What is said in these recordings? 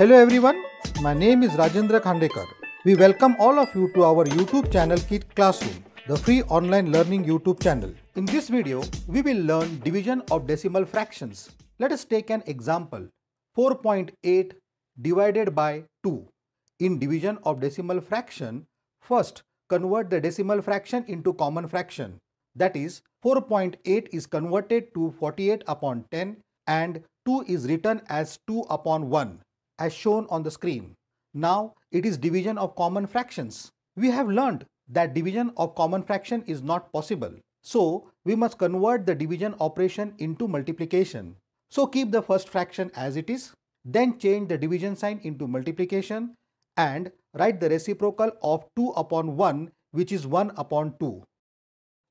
Hello everyone, my name is Rajendra Khandekar. We welcome all of you to our YouTube channel KEET Classroom, the free online learning YouTube channel. In this video, we will learn division of decimal fractions. Let us take an example. 4.8 divided by 2. In division of decimal fraction, first convert the decimal fraction into common fraction. That is 4.8 is converted to 48 upon 10 and 2 is written as 2 upon 1 as shown on the screen. Now it is division of common fractions. We have learned that division of common fraction is not possible. So we must convert the division operation into multiplication. So keep the first fraction as it is, then change the division sign into multiplication and write the reciprocal of 2 upon 1 which is 1 upon 2.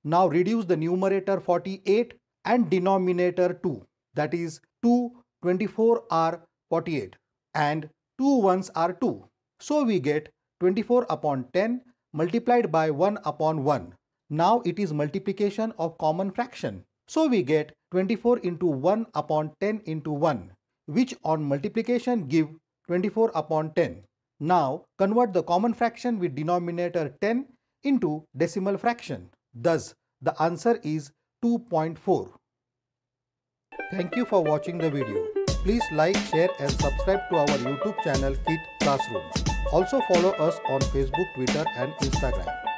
Now reduce the numerator 48 and denominator 2 that is 2 24 are 48 and 2 ones are 2. So we get 24 upon 10 multiplied by 1 upon 1. Now it is multiplication of common fraction. So we get 24 into 1 upon 10 into 1 which on multiplication give 24 upon 10. Now convert the common fraction with denominator 10 into decimal fraction. Thus the answer is 2.4. Thank you for watching the video. Please like, share and subscribe to our YouTube channel KEET Classroom. Also follow us on Facebook, Twitter and Instagram.